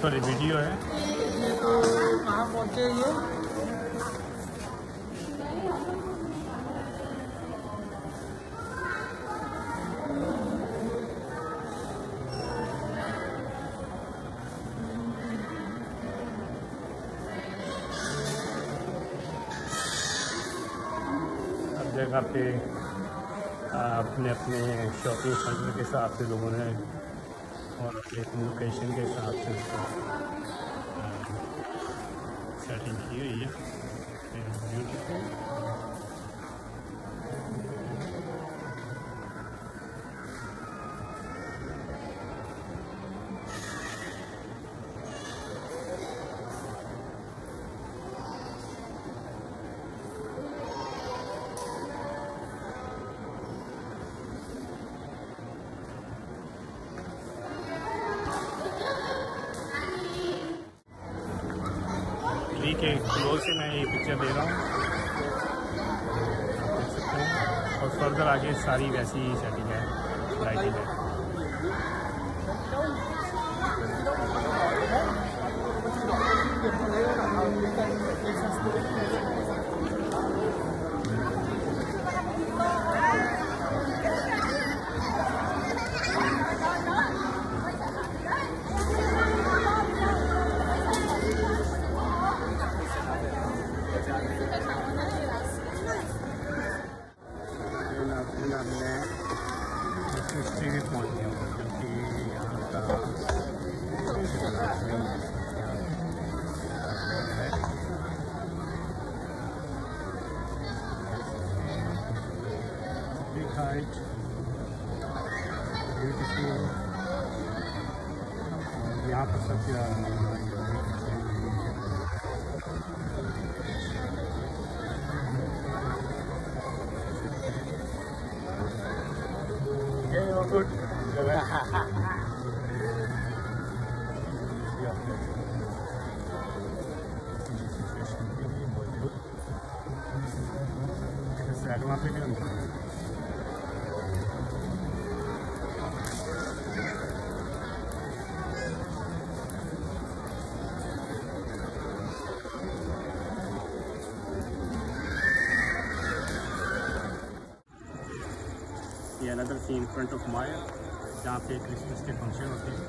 Sorry video है। जगह पे अपने अपने शॉपिंग सेंटर के हिसाब से लोगों ने और अपने अपने लोकेशन के हिसाब से उसको सेटिंग की हुई है। ब्यूटीफुल के क्लोज से मैं ये पिक्चर दे रहा हूँ। देख सकते हैं। और फर्दर आगे सारी वैसी ही सेटिंग है लाइटिंग है। Big height, beautiful. और यहाँ पर सबसे ज़्यादा ये ये another scene front of Maya जहाँ पे क्रिसमस के फ़ंक्शन होते हैं।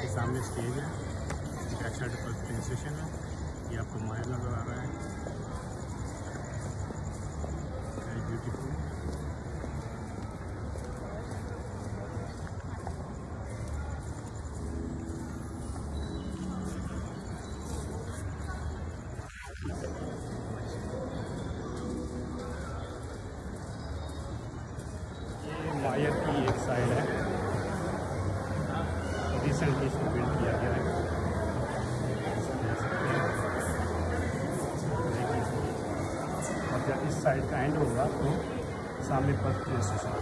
ये सामने स्टेज है। बैक साइड पर ट्रेन स्टेशन है। ये आपको माया नज़र आ रहा है। वेरी ब्यूटीफुल ये मायर की एक साइड है रिसेंटली इसको बिल्ड किया गया है। और जब इस साइड का एंड होगा तो सामने पर स्टेशन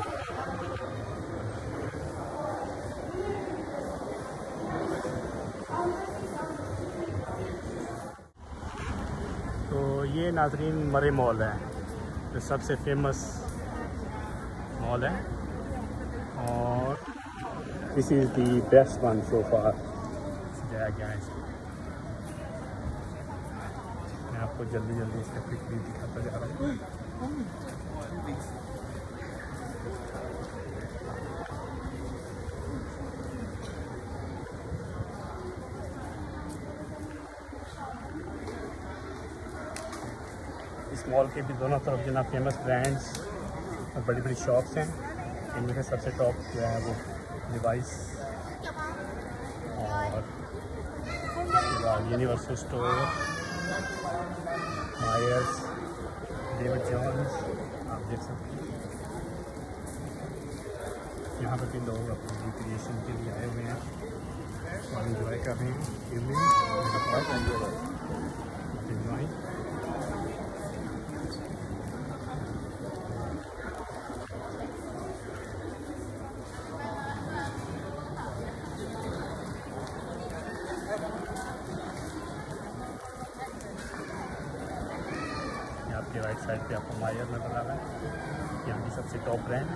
तो ये नाजरीन मरे मॉल है सबसे फ़ेमस मॉल है। दी बेस्ट वन सो फार सजाया गया है इसको मैं आपको जल्दी जल्दी इसका क्विकली दिखाता जा रहा हूँ। इस मॉल के भी दोनों तरफ़ जो फ़ेमस ब्रांड्स और बड़ी बड़ी शॉप्स हैं, इनमें से सबसे टॉप जो है वो? डिवाइस और universal store Myers David Jones आप देख सकते हैं। यहाँ पर भी लोग अपनी रिक्रिएशन के लिए आए हुए हैं। और इन्जॉय कर रहे हैं इवनिंग इन्जॉय साइड पे आपको मायर नज़र आ रहा है यहाँ की सबसे टॉप ब्रांड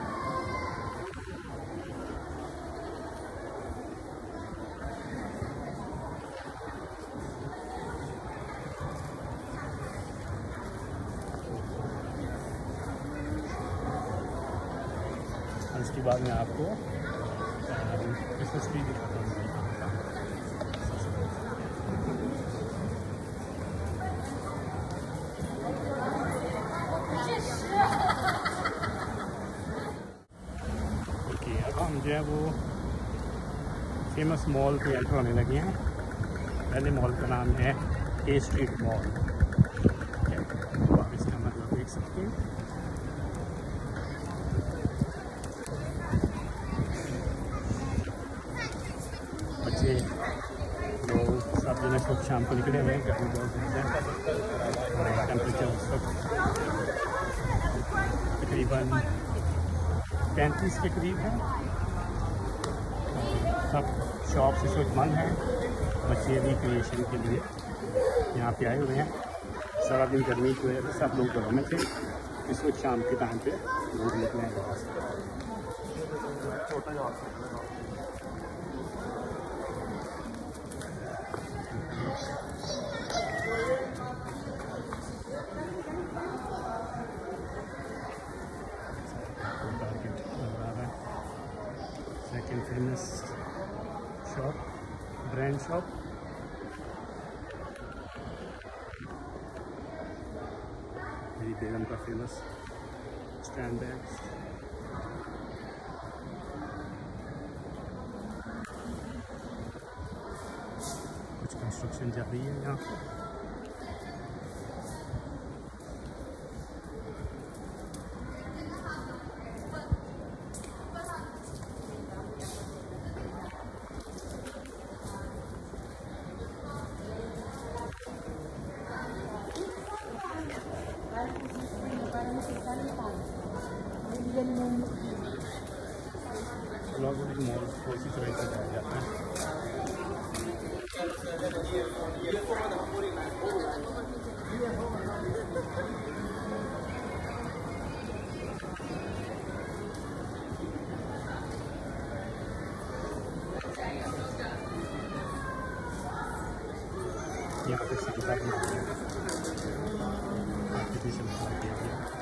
इसके बाद में आपको एस एस पी दिखाता हूँ। फ़ेमस मॉल एंटर होने लगे हैं। पहले मॉल का नाम है ए स्ट्रीट मॉल आप इसका मतलब देख सकते हैं। बच्चे, लोग सब जो है शाम को निकले हुए हैं, गर्मी बहुत है। टेम्परेचर उस वक्त तकरीबन पैंतीस के करीब है। सब शॉप्स इस वक्त बंद हैं। बच्चे रिक्रिएशन के लिए यहाँ पे आए हुए हैं। सारा दिन गर्मी की वजह से सब लोग घरों में थे। इस वक्त शाम के टाइम पे लोग निकले हैं से। टारगेट नज़र आ रहा है second famous shop brand shop मेरी बेगम का फ़ेमस स्टैंड बैग्स कुछ कंस्ट्रक्शन चल रही है यहाँ ब्लॉग मॉल कोशिश रही से जाया जाता है यहाँ पे सांता आर्टिफिशियल